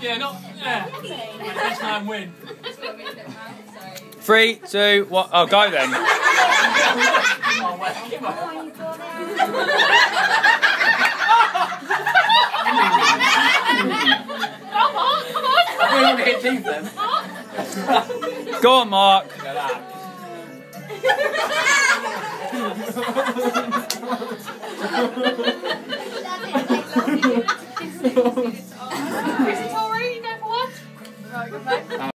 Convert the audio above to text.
Yeah, not. Yeah. Best man win. Three, two, one. Oh, go then. Come on, come on. We're going to hit teeth. Go on, Mark. Look at that. Chris, it's already you go for what?